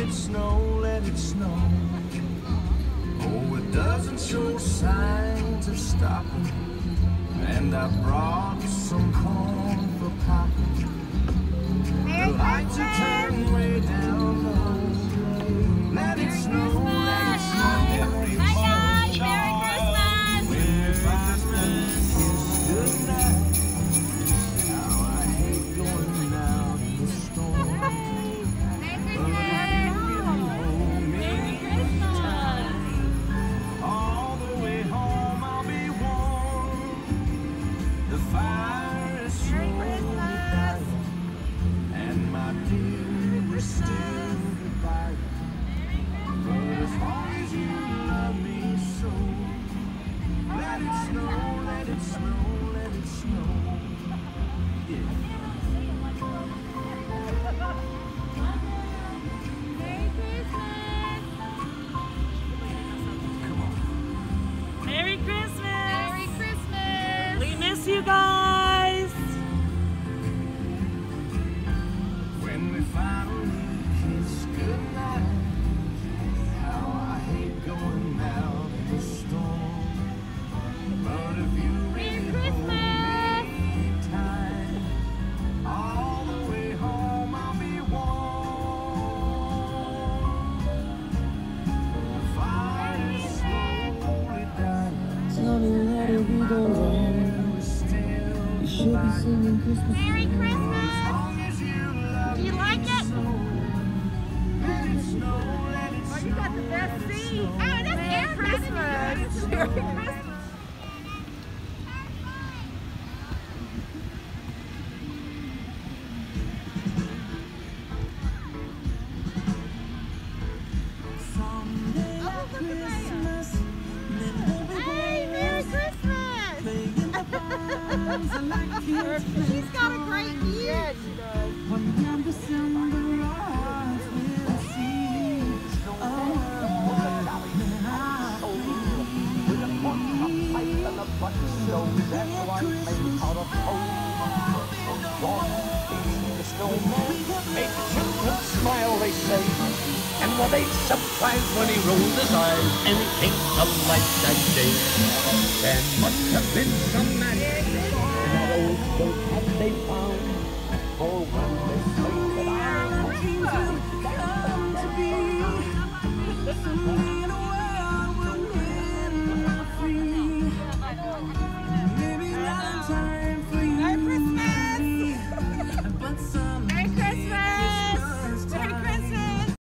it snow, let it snow. Oh, it doesn't show signs of stopping. And I brought some corn for popping. You guys! When we finally kiss goodnight, how I hate going out in the storm. But if you really hold me tight, all the way home I'll be warm. The fire is slowly dying, Slowly let it be goes be singing Christmas. Merry Christmas! Do you like it? Oh, you got the best seat. Oh, that's Merry Christmas! Merry Christmas! Oh, look at. She's got a great view. Yeah, she does. When December arrives, we'll see. Oh, Made the children smile, they say. And were they surprised when he rolled his eyes and it came to life that day? There must have been some magic they had they found